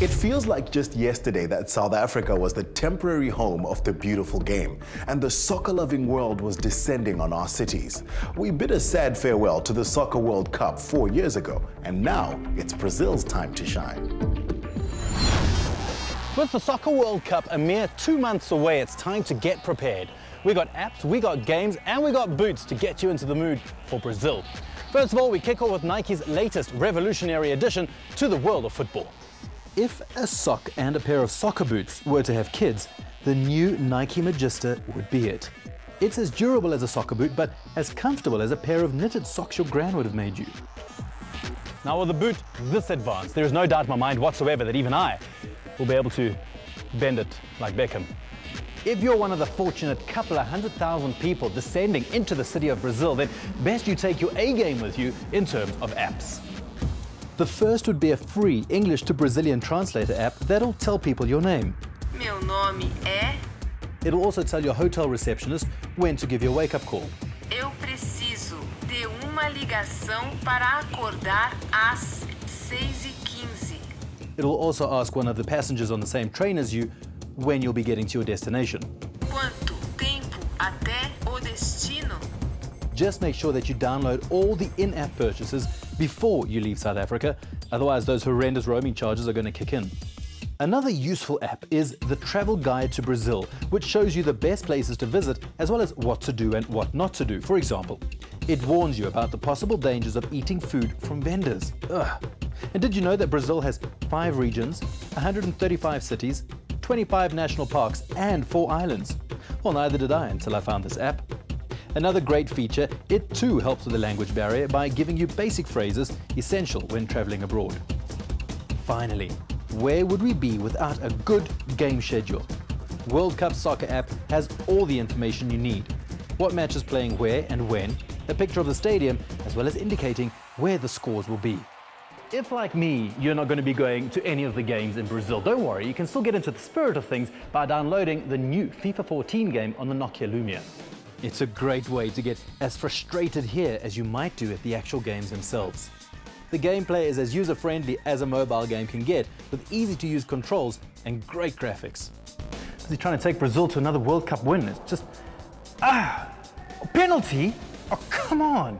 It feels like just yesterday that South Africa was the temporary home of the beautiful game, and the soccer-loving world was descending on our cities. We bid a sad farewell to the Soccer World Cup four years ago, and now it's Brazil's time to shine. With the Soccer World Cup a mere two months away, it's time to get prepared. We got apps, we got games, and we got boots to get you into the mood for Brazil. First of all, we kick off with Nike's latest revolutionary addition to the world of football. If a sock and a pair of soccer boots were to have kids, the new Nike Magista would be it. It's as durable as a soccer boot, but as comfortable as a pair of knitted socks your gran would have made you. Now with a boot this advanced, there is no doubt in my mind whatsoever that even I will be able to bend it like Beckham. If you're one of the fortunate couple of hundred thousand people descending into the city of Brazil, then best you take your A game with you in terms of apps. The first would be a free English to Brazilian translator app that'll tell people your name. Meu nome é. It'll also tell your hotel receptionist when to give your wake-up call. Eu preciso de uma ligação para acordar às 6h15. It'll also ask one of the passengers on the same train as you when you'll be getting to your destination. Quanto tempo até o destino? Just make sure that you download all the in-app purchases before you leave South Africa, otherwise those horrendous roaming charges are going to kick in. Another useful app is the Travel Guide to Brazil, which shows you the best places to visit as well as what to do and what not to do. For example, it warns you about the possible dangers of eating food from vendors. Ugh. And did you know that Brazil has five regions, 135 cities, 25 national parks, and four islands? Well, neither did I until I found this app. Another great feature, it too helps with the language barrier by giving you basic phrases essential when traveling abroad. Finally, where would we be without a good game schedule? World Cup Soccer app has all the information you need. What match is playing where and when, a picture of the stadium, as well as indicating where the scores will be. If, like me, you're not going to be going to any of the games in Brazil, don't worry, you can still get into the spirit of things by downloading the new FIFA 14 game on the Nokia Lumia. It's a great way to get as frustrated here as you might do at the actual games themselves. The gameplay is as user-friendly as a mobile game can get, with easy-to-use controls and great graphics. They're trying to take Brazil to another World Cup win. It's just... Ah! Penalty? Oh, come on!